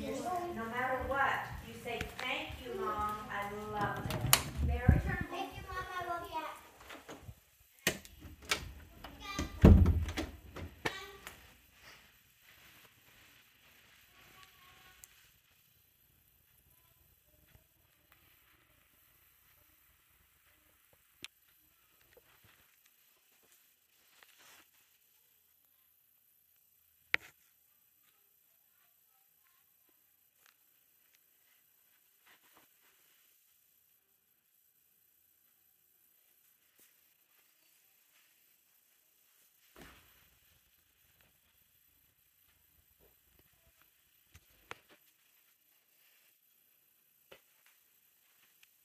No matter what, you say, thank you, mom, I love